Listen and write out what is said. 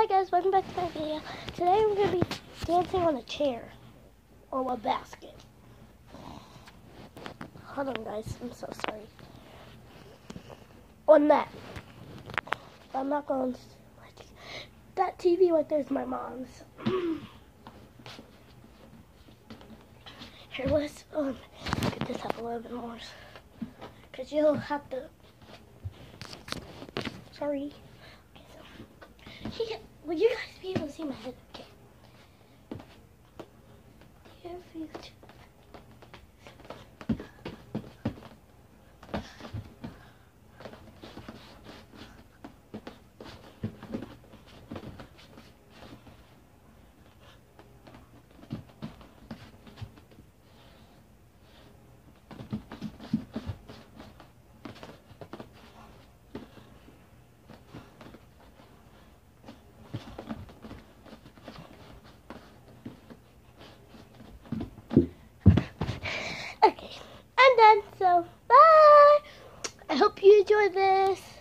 Hi guys, welcome back to my video. Today I'm going to be dancing on a chair or a basket. Hold on guys, I'm so sorry. On that. I'm not going to... That TV right there is my mom's. Here, let's um, get this up a little bit more. Because you'll have to... Sorry. Will you guys be able to see my head? Okay. So bye. I hope you enjoyed this.